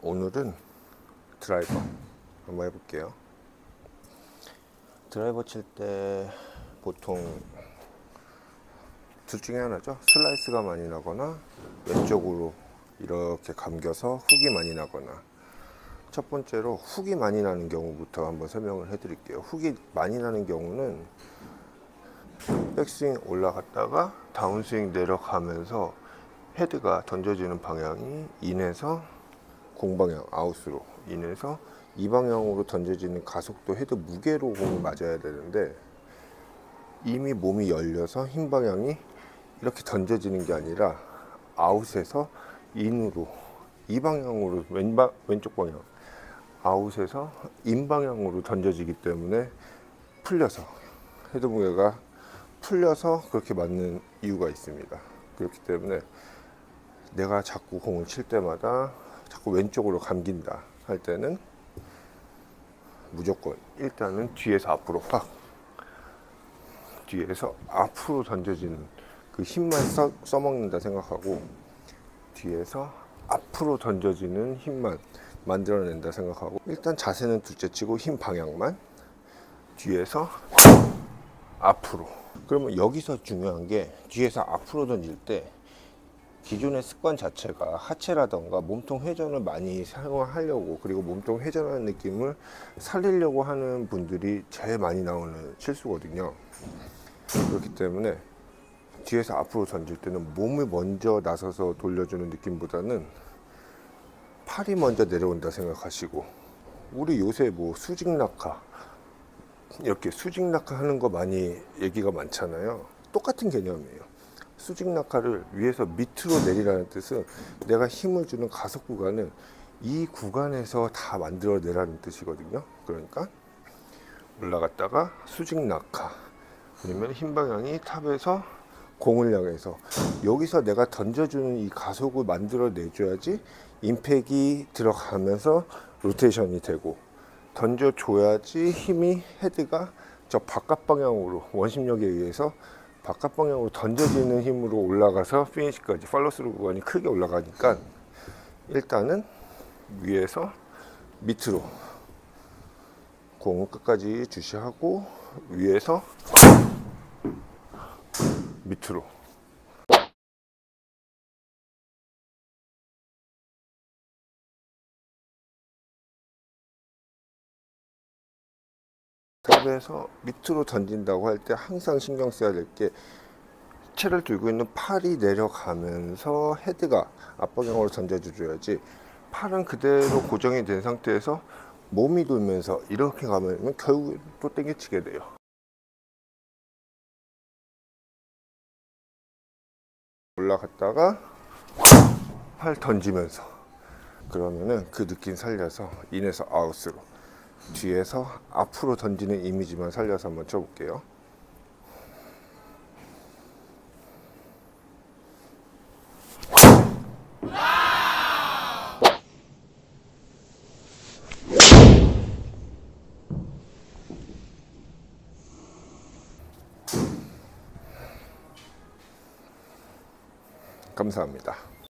오늘은 드라이버 한번 해볼게요. 드라이버 칠 때 보통 둘 중에 하나죠. 슬라이스가 많이 나거나 왼쪽으로 이렇게 감겨서 훅이 많이 나거나 첫 번째로 훅이 많이 나는 경우부터 한번 설명을 해드릴게요. 훅이 많이 나는 경우는 백스윙 올라갔다가 다운스윙 내려가면서 헤드가 던져지는 방향이 인에서 공방향 아웃으로 인에서 이 방향으로 던져지는 가속도 헤드 무게로 공을 맞아야 되는데 이미 몸이 열려서 힘 방향이 이렇게 던져지는 게 아니라 아웃에서 인으로 이 방향으로 왼방, 왼쪽 방향 아웃에서 인 방향으로 던져지기 때문에 풀려서 헤드 무게가 풀려서 그렇게 맞는 이유가 있습니다. 그렇기 때문에 내가 자꾸 공을 칠 때마다 자꾸 왼쪽으로 감긴다 할 때는 무조건 일단은 뒤에서 앞으로 확 뒤에서 앞으로 던져지는 그 힘만 써, 써먹는다 생각하고 뒤에서 앞으로 던져지는 힘만 만들어낸다 생각하고 일단 자세는 둘째 치고 힘 방향만 뒤에서 앞으로. 그러면 여기서 중요한 게 뒤에서 앞으로 던질 때 기존의 습관 자체가 하체라던가 몸통 회전을 많이 사용하려고 그리고 몸통 회전하는 느낌을 살리려고 하는 분들이 제일 많이 나오는 실수거든요. 그렇기 때문에 뒤에서 앞으로 던질 때는 몸을 먼저 나서서 돌려주는 느낌보다는 팔이 먼저 내려온다 생각하시고 우리 요새 뭐 수직 낙하 이렇게 수직 낙하 하는 거 많이 얘기가 많잖아요. 똑같은 개념이에요 수직 낙하를 위에서 밑으로 내리라는 뜻은 내가 힘을 주는 가속 구간을 이 구간에서 다 만들어 내라는 뜻이거든요. 그러니까 올라갔다가 수직 낙하 아니면 흰 방향이 탑에서 공을 향해서 여기서 내가 던져주는 이 가속을 만들어 내줘야지 임팩이 들어가면서 로테이션이 되고 던져줘야지 힘이 헤드가 저 바깥 방향으로 원심력에 의해서 바깥 방향으로 던져지는 힘으로 올라가서 피니시까지 팔로스루 구간이 크게 올라가니까 일단은 위에서 밑으로 공을 끝까지 주시하고 위에서 밑으로 탑에서 밑으로 던진다고 할 때 항상 신경 써야 될 게 채를 들고 있는 팔이 내려가면서 헤드가 앞방향으로 던져줘야지 팔은 그대로 고정이 된 상태에서 몸이 돌면서 이렇게 가면 결국 또 땡겨치게 돼요. 올라갔다가 팔 던지면서 그러면은 그 느낌 살려서 인에서 아웃으로 뒤에서 앞으로 던지는 이미지만 살려서 한번 쳐볼게요. 감사합니다